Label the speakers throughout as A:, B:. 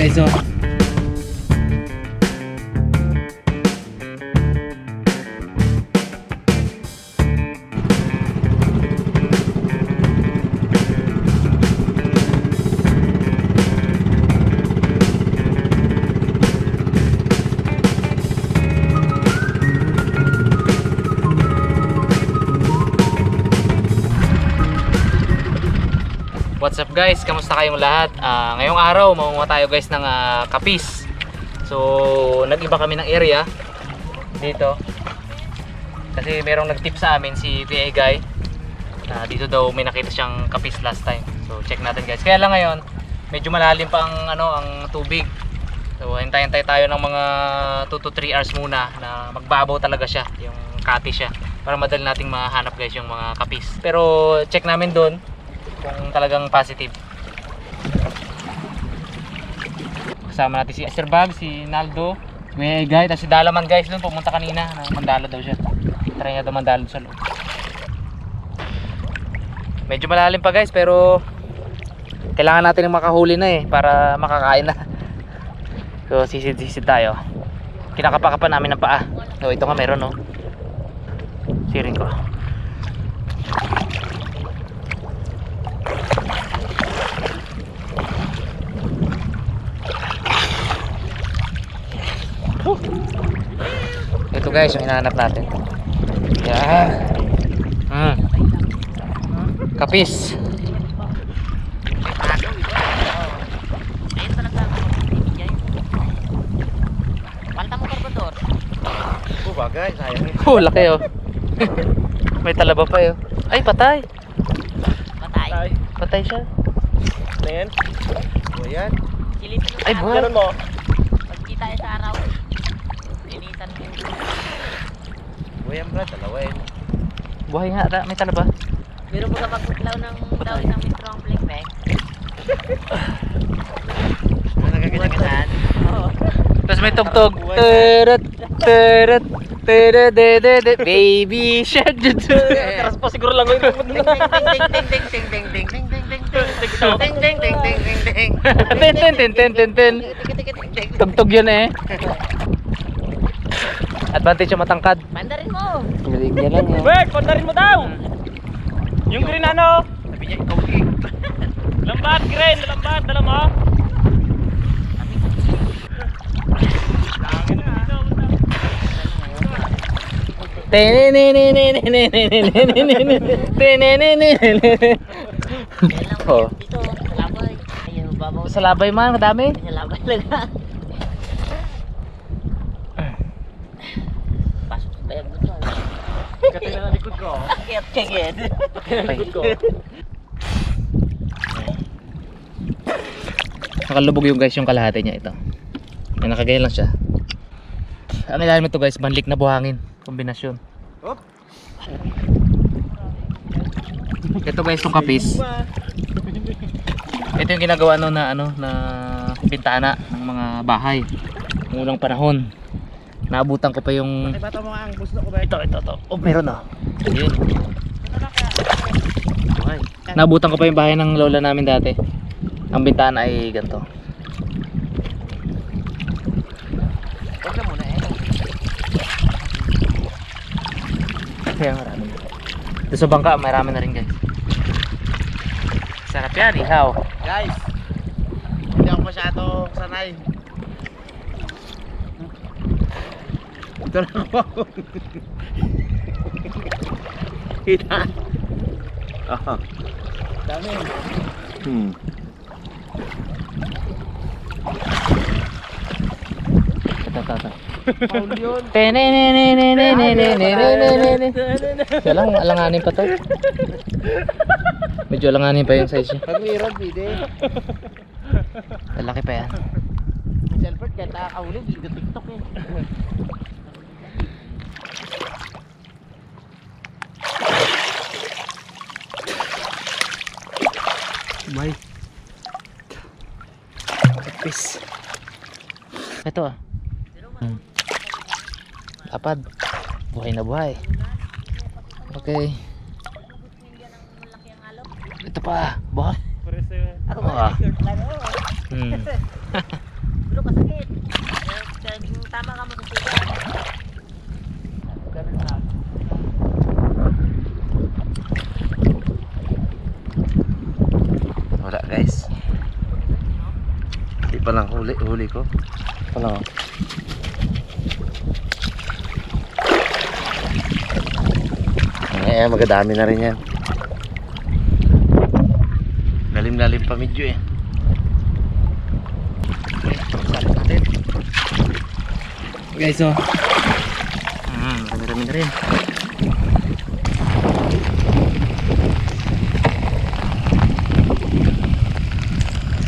A: 没错。What's up guys? Kamusta kayong lahat? Ah, ngayong araw, mamunga tayo guys ng ah, kapis. So, nag-iba kami ng area dito. Kasi merong nag-tip sa amin si Kuya Egay. na dito daw may nakita siyang kapis last time. So, check natin guys. Kaya lang ngayon, medyo malalim pa ang ano, ang tubig. So, hintay-hintay tayo ng mga 2 to 3 hours muna na magbabaw talaga siya, yung kati siya. Para madali nating mahanap guys yung mga kapis. Pero check namin doon kung talagang positive. Kasama natin si Esther Bag, si Naldo, Kuya Egay, tapos si Dalaman guys doon pumunta kanina na mandalo daw siya. Try niya daw mandalo sa loob. Medyo malalim pa guys pero kailangan natin ng makahuli na eh para makakain na. So sisid-sisid tayo. Kinakapakapan namin ng paa. So ito nga meron no. Siring ko. Ito guys, yung hinahanap natin. Yan. Mm. Kapis.
B: Oh, bagay, sayang eh.
A: Oh, laki oh. May talaba pa yun. Ay, patay.
C: Patay.
A: Patay siya.
B: Ano yan? O yan.
C: Mo
A: Ay,
C: sa
A: buhay.
B: Ganun mo.
C: Pagkita tayo sa araw. Linisan mo yung
B: O yan, brad. Dalawa yan.
A: Buhay nga, ata. may talaba.
C: Meron mo ka magkutlaw ng daw isang metro ang flick bag.
B: Ano nagaganagan?
C: Oo.
A: Tapos may tugtog. Teret, teret, teret, de, de, de, baby shark.
B: Karas pa siguro lang yun.
C: Ding ding ding ding ding ding ding ding ding ding ding ding ding ding ding ding ding.
A: ten, ten, ten, ten, ten, ten.
C: Tik, tik, tik, tik, tik.
A: Tugtog yun eh. Advantage yung matangkad.
C: Mandarin mo.
A: Niya lang eh.
D: Bert, pandarin mo daw! Yung green ano?
B: Sabi niya, ikaw eh.
D: Lambat, green, lambat, dala mo?
A: Oh.
C: Sa labay.
A: Man, madami.
C: Sa labay lang. Pasok sa bayag mo to.
D: Katina na likod ko.
C: Akit kagid.
D: Likod ko.
A: Nakalubog yung guys yung kalahati niya ito. Yan, nakagaya lang siya. Ang ilalim ito guys, banlik na buhangin. Kombinasyon.
B: Hop.
A: Ito guys, yung kapis. Ito yung ginagawa no na ano na bintana ng mga bahay. Noong unang panahon. Naabutan ko pa yung
B: Ay, bata mo nga ang gusto ko ba?
A: ito, ito, ito. Oh, meron na. Ayun. Okay. Naabutan ko pa yung bahay ng lola namin dati. Ang bintana ay ganito.
B: Ka muna eh.
A: Kaya marami. Doon sa bangka, marami na rin guys. Sarap yan, ihaw.
B: Guys, hindi ako masyado sanay. Ito na ako. Kita. Oh. Dami. Hmm.
A: Ito, ito, ito.
B: Paul yun.
A: Kaya lang, alanganin pa to. Medyo alanganin pa yung size niya.
B: Pag mayroon, pwede.
A: Malaki pa yan.
C: Selford, kahit nakakahuli, video TikTok eh.
A: Bye. Peace. Ito ah. Hmm. Lapad. Buhay na buhay. Okay. Ito pa. Buhay.
D: Pares sa'yo.
A: Ah. Hmm.
C: ulo kasakit. Tama ka mo sigaw. Ganun lang.
B: Wala guys. Hindi pa lang huli, huli ko. Ano? Eh, magadami na rin yan. Lalim-lalim pa medyo eh.
A: Guys, oh. Hmm, rami-rami na rin.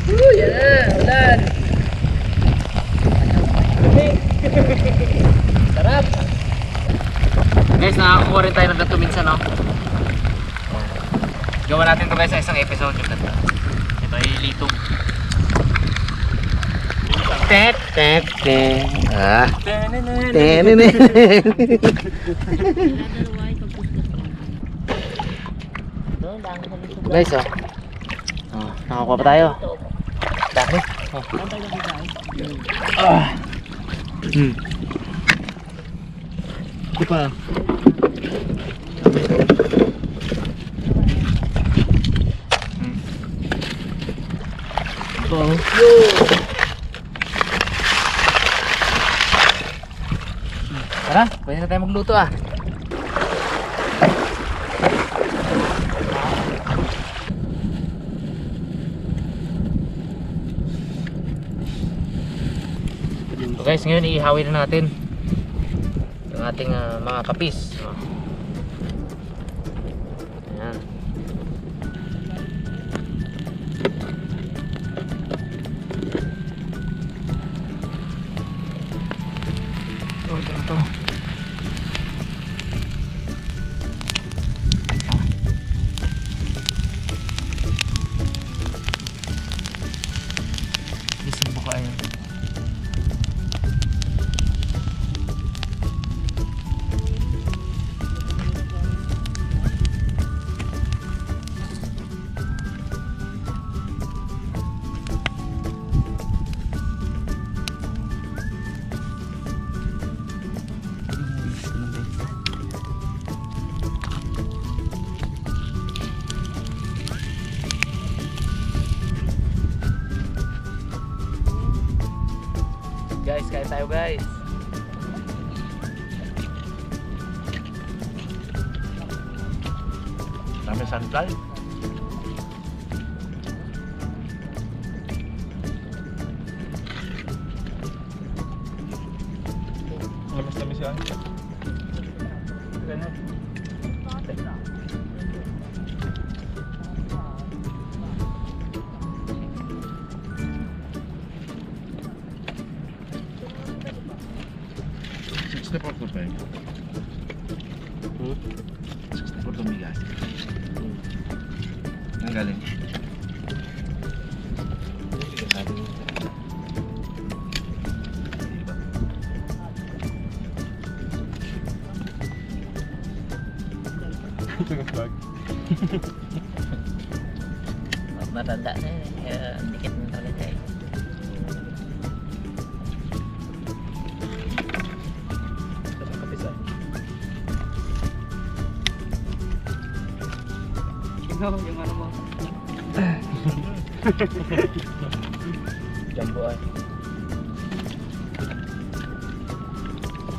A: Uy, yan! Ulan! Sarap! Guys, nakakuha rin tayo ng ganito minsan, no? Gawa natin to guys sa isang episode yung ganito. Ito ay litog.
B: Tet, tet, tet. Ah.
C: Lisod.
A: Guys, oh. Oh, nakakuha pa tayo. Dami. Oh. Ah. Hmm. Di pa. Ito, oh. Tara, pwede na tayo magluto ah. So guys, ngayon iihawin na natin ang ating ah, mga kapis. Tayo guys.
B: Dami sunflower. Sixty four to pay. Sixty four to bigas. Ang galing. Diba?
C: Matanda na yun. eh. Kaya dikit
A: Ikaw, yung ano mo. Jumbo ay.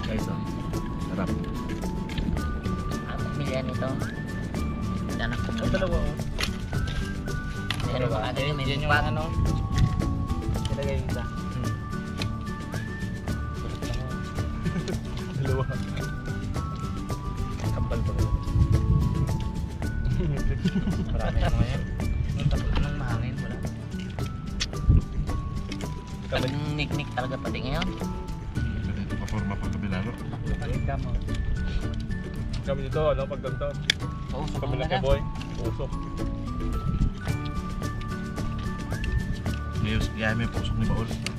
B: Guys, oh. Sarap.
C: Ang pamilya nito. Anak ko muna.
A: Dalawa.
C: Ano ba? Ano yun? May
A: yung
C: lipat.
A: ano. Ilagay yung isa.
D: Dalawa.
A: Marami ano ngayon. Mahangin, wala.
C: Ang niknik talaga pati ngayon.
B: Ito pa forma pag kabilaro.
A: Pakita mo.
D: Kami dito, ano, pag ganito.
C: Sa
D: Kami lang boy. Usok.
B: Ngayon, kaya may pusok ni Baol.